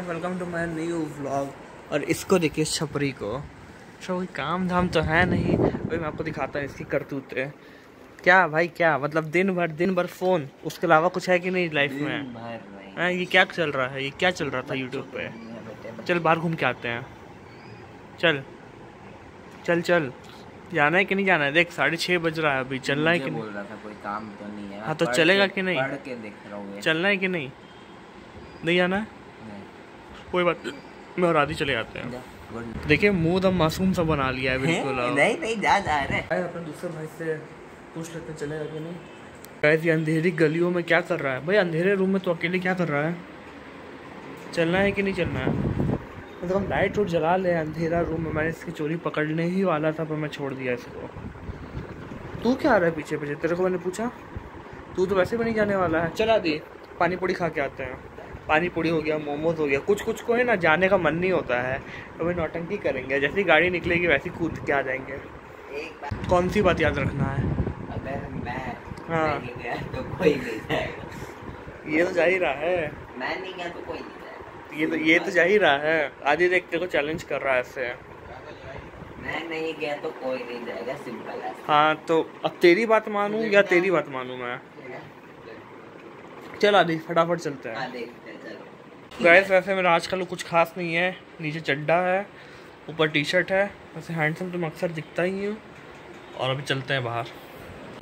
Welcome to my new vlog और इसको देखिए छपरी को। सब कोई काम धाम तो है नहीं। भाई मैं आपको दिखाता हूँ इसकी करतूतें। क्या भाई क्या? मतलब दिन भर दिन भर फ़ोन। उसके अलावा कुछ है कि नहीं लाइफ में? हाँ ये क्या चल रहा है? ये क्या चल रहा था यूट्यूब पे? चल बाहर घूम के आते हैं। चल। चल चल। जाना है कि नहीं जाना है? देख साढ़े छः बज रहा है अभी। चलना है कि बोल नहीं? रहा था कोई काम तो नहीं है। हाँ, तो चलेगा कि नहीं? चलना है कि नहीं? नहीं जाना है? कोई बात मैं और आदि चले जाते हैं। देखिए मुँह दम मासूम सा बना लिया है बिल्कुल। नहीं नहीं जा जा रहे। अपने दूसरे भाई से पूछ लेते हैं चलेगा कि नहीं? गाइस ये अंधेरी गलियों में क्या कर रहा है? भाई अंधेरे रूम में तो अकेले क्या कर रहा है? चलना है कि नहीं चलना है? मतलब हम लाइट उट जला ले अंधेरा रूम में। मैंने इसकी चोरी पकड़ने ही वाला था पर मैं छोड़ दिया इसको। तू क्या आ रहा है पीछे पीछे तेरे को मैंने पूछा? तू तो वैसे भी नहीं जाने वाला है। चला दी पानी पूड़ी खा के आते हैं। पानी पूड़ी हो गया मोमोज हो गया कुछ कुछ को है ना जाने का मन नहीं होता है। तो भाई नौटंकी करेंगे जैसे ही गाड़ी निकलेगी वैसे ही कूद के आ जाएँगे। एक कौन सी बात याद रखना है? अगर मैं हाँ। तो कोई नहीं जाएगा। ये तो जा ही रहा है। मैं नहीं गया तो कोई नहीं जाएगा। ये तो ये तो जा ही रहा है। आदि देख तेरे को चैलेंज कर रहा है ऐसे। मैं नहीं गया तो कोई नहीं जाएगा सिंपल है। हाँ तो अब तेरी बात मानूं या तेरी बात मानूं मैं? चल आदि फटाफट चलते हैं। देखते हैं चलो। गैस वैसे मेरा आज का लुक कुछ खास नहीं है। नीचे चड्डा है ऊपर टी शर्ट है। वैसे हैंडसम तो मैं अक्सर दिखता ही हूँ। और अभी चलते हैं बाहर।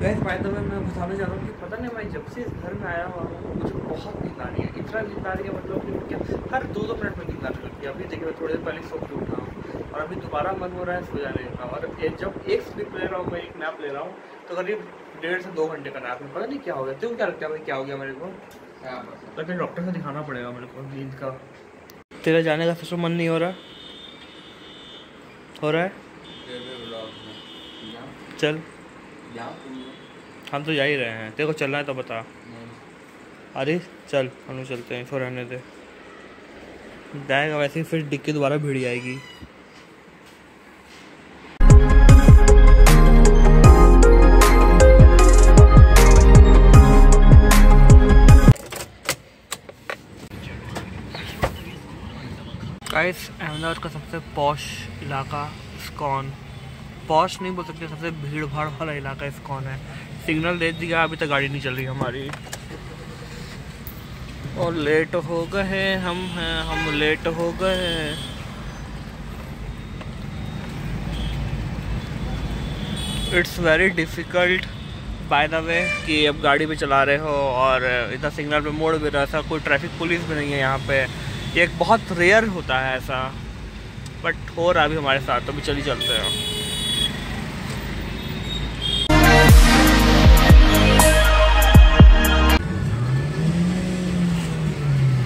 गैस बाय द वे मैं बताने जा रहा हूँ कि पता नहीं भाई जब से इस घर में आया हुआ हूँ मुझे बहुत नींद आ रही है। इतना नींद आ रही है मतलब कि हर दो दो मिनट में नींद आने लगती है। अभी देखिए मैं थोड़ी देर पहले सो के उठा हूँ। और अभी दोबारा मन हो रहा है सो जाने का। और जब एक स्लिप ले रहा हूँ मैं एक नैप ले रहा हूँ तो करीब डेढ़ से दो घंटे का नैप पता नहीं क्या हो गया। तुम क्या लगता है क्या हो गया मेरे को? लगता है डॉक्टर से दिखाना पड़ेगा मेरे को नींद का। तेरा जाने का सच में मन नहीं हो रहा? हो रहा है? चल। हम तो जा ही रहे हैं। तेरे को चलना है तो बता। अरे चल। हम लोग चलते हैं। इसको रहने दे। जाएगा वैसे ही फिर डिक्की दोबारा भिड़ जाएगी अहमदाबाद का सबसे पौश इलाका इस्कॉन। पौश नहीं बोल सकते, सबसे भीड़ भाड़ वाला इलाका इस्कॉन है। सिग्नल दे दिया अभी तक गाड़ी नहीं चल रही हमारी। और लेट हो गए हम, हैं हम लेट हो गए it's very difficult by the way कि अब गाड़ी भी चला रहे हो और इतना सिग्नल पे मोड़ भी रहा था कोई ट्रैफ़िक पुलिस भी नहीं है यहाँ पे। ये एक बहुत रेयर होता है ऐसा। बट हो रहा अभी हमारे साथ तो भी चली चलते हैं।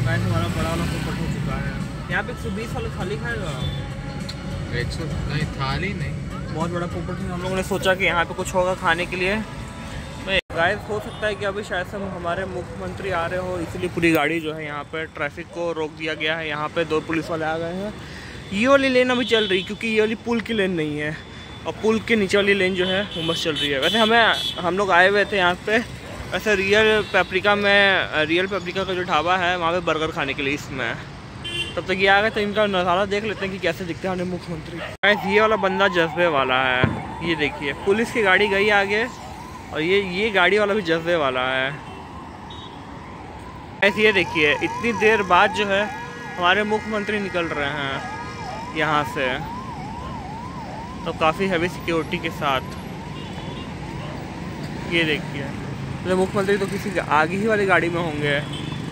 गाइस हमारा बड़ा वाला पोपट चुका यहाँ पे एक सौ बीस वाला थाली खाएगा? एक सौ नहीं थाली नहीं। बहुत बड़ा पोपट हम लोगों ने सोचा कि यहाँ पे कुछ होगा खाने के लिए। गाइस हो सकता है कि अभी शायद से हमारे मुख्यमंत्री आ रहे हो इसलिए पूरी गाड़ी जो है यहाँ पे ट्रैफ़िक को रोक दिया गया है। यहाँ पे दो पुलिस वाले आ गए हैं। ये वाली लेन अभी चल रही क्योंकि ये वाली पुल की लेन नहीं है। और पुल के नीचे वाली लेन जो है, वो बस चल रही है। वैसे हमें, हम लोग आए हुए थे यहाँ पे। वैसे रियल पेपरिका में रियल पेपरिका का जो ढाबा है, वहाँ पे बर्गर खाने के लिए इसमें। तब तक ये आ गए तो इनका नज़ारा देख लेते हैं कि कैसे दिखते हैं हमारे मुख्यमंत्री। ये वाला बंदा जज्बे वाला है। ये देखिए, पुलिस की गाड़ी गई आगे, और ये ये गाड़ी वाला भी जज्बे वाला है। ऐसे ये देखिए, इतनी देर बाद जो है, हमारे मुख्यमंत्री निकल रहे हैं। यहाँ से तो काफ़ी हैवी सिक्योरिटी के साथ। ये देखिए। तो मुख्यमंत्री तो किसी आगे ही वाली गाड़ी में होंगे।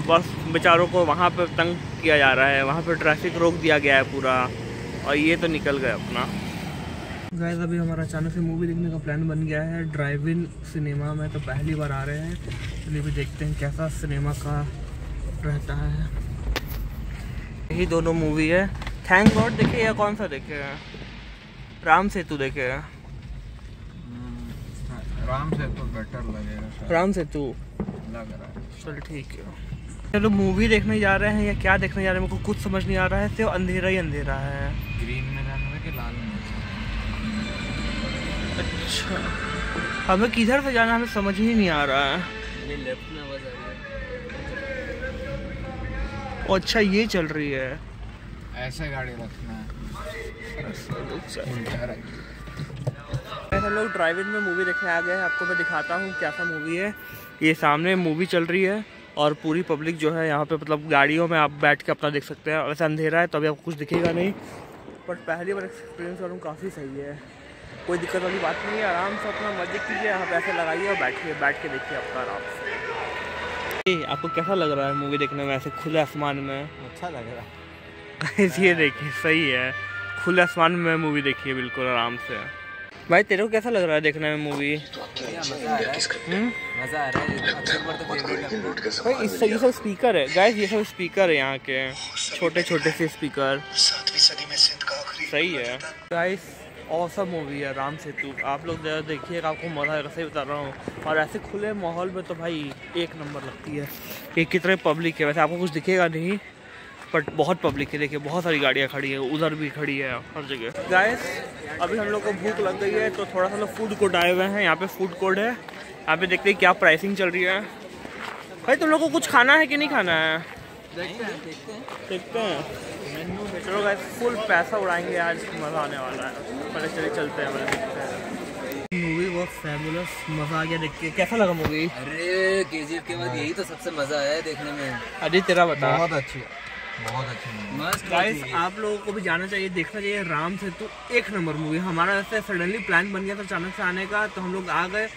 बस बेचारों को वहाँ पर तंग किया जा रहा है। वहाँ पर ट्रैफ़िक रोक दिया गया है पूरा। और ये तो निकल गए अपना। गाइस अभी हमारा अचानक से मूवी देखने का प्लान बन गया है। ड्राइव इन सिनेमा में तो पहली बार आ रहे हैं। चलिए भी देखते हैं कैसा सिनेमा का रहता है। यही दोनों मूवी है। थैंक गॉड देखे या कौन सा देखे? राम सेतु देखे। हैं आराम से तो बेटर लगेगा राम सेतु। लग रहा है। चल ठीक है। चलो मूवी देखने जा रहे हैं या क्या देखने जा रहे हैं? मेरे को कुछ समझ नहीं आ रहा है सिर्फ़ अंधेरा ही अंधेरा है। ग्रीन में जाना है कि लाल में? अच्छा। हमें किधर से जाना हमें समझ ही नहीं आ रहा है। लेफ़्ट में आवाज़ आ रही है। अच्छा ये चल रही है। ऐसे गाड़ी रखना है। हम लोग ड्राइविंग में मूवी देखने आ गए हैं। आपको मैं दिखाता हूँ कैसा मूवी है। ये सामने मूवी चल रही है और पूरी पब्लिक जो है यहाँ पे मतलब गाड़ियों में आप बैठ के अपना देख सकते हैं। वैसे अंधेरा है तो अभी आपको कुछ दिखेगा नहीं। बट पहली बार एक्सपीरियंस करूँ काफ़ी सही है। कोई दिक्कत वाली बात नहीं है। आराम से अपना मज़े कीजिए यहाँ पैसे लगाइए और बैठिए बैठ के देखिए आपका आराम से। आपको कैसा लग रहा है मूवी देखने में? ऐसे खुले आसमान में? अच्छा लग रहा है। ये देखिए सही है। खुले आसमान में मूवी देखिए बिल्कुल आराम से। भाई तेरे को कैसा लग रहा है देखने में मूवी मज़ा आ रहा है हम्म? मज़ा आ रहा है अक्षर बार तो भाई इस ये सब स्पीकर है। गाइस ये सब स्पीकर है यहाँ के। छोटे छोटे से स्पीकर सही है। गाइस औसम मूवी है राम सेतु। आप लोग जरा देखिएगा आपको मज़ा आएगा सही बता रहा हूँ। और ऐसे खुले माहौल में तो भाई एक नंबर लगती है। कि कितने पब्लिक है। वैसे आपको कुछ दिखेगा नहीं। बट बहुत पब्लिक है देखिए बहुत सारी गाड़ियाँ खड़ी है उधर भी खड़ी है हर जगह। गाइस अभी हम लोग को भूख लग गई है तो थोड़ा सा लोग फ़ूड कोर्ट आए हुए हैं यहाँ पे फ़ूड कोर्ट है। यहाँ पे देखते हैं क्या प्राइसिंग चल रही है। भाई तुम लोग को कुछ खाना है कि नहीं खाना है? देखते हैं चलो गाइस फुल पैसा उड़ाएँगे आज मज़ा आने वाला है। पहले चले चलते हैं पहले मूवी बहुत फैबुलस मज़ा आ गया देख के। कैसा लगा मूवी अरे केजीएफ के बाद यही तो सबसे मज़ा आया देखने में। अजय तेरा बता। बहुत अच्छी बहुत अच्छी। मस्त गाइस आप लोगों को भी जाना चाहिए देखना चाहिए राम सेतु एक नंबर मूवी हमारा ऐसे सडनली प्लान बन गया था अचानक से आने का तो हम लोग आ गए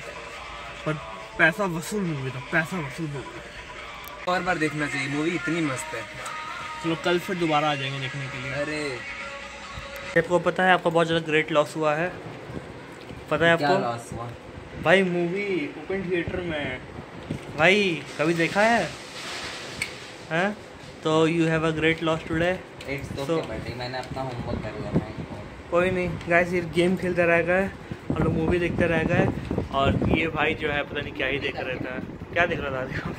पर पैसा वसूल मूवी था पैसा वसूल मूवी और बार देखना चाहिए मूवी इतनी मस्त है। चलो तो कल फिर दोबारा आ जाएँगे देखने के लिए। अरे। आपको पता है आपका बहुत ज़्यादा ग्रेट लॉस हुआ है। पता है क्या आपको? लॉस हुआ? भाई मूवी ओपन थिएटर में भाई कभी देखा है? हैं? तो you have a great loss today it's तो मैंने अपना होमवर्क कर लिया कोई नहीं गाइस ये गेम खेलते रह गए हम लोग मूवी देखते रह गए और ये भाई जो है पता नहीं क्या ही देख रहता है क्या देख रहा था देखो।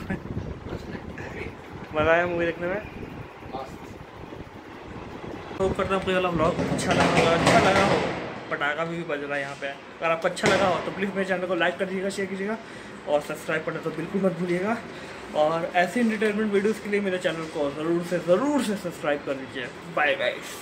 मज़ा आया मूवी देखने में? होप करता हूँ ये वाला ब्लॉग अच्छा लगा होगा अच्छा लगा। पटाखा भी बज रहा है यहाँ पे। अगर आपको अच्छा लगा हो तो प्लीज़ मेरे चैनल को लाइक कर दीजिएगा शेयर कीजिएगा और सब्सक्राइब करना तो बिल्कुल मत भूलिएगा। और ऐसी इंटरटेनमेंट वीडियोज़ के लिए मेरे चैनल को ज़रूर से ज़रूर से सब्सक्राइब कर लीजिए बाय गाइस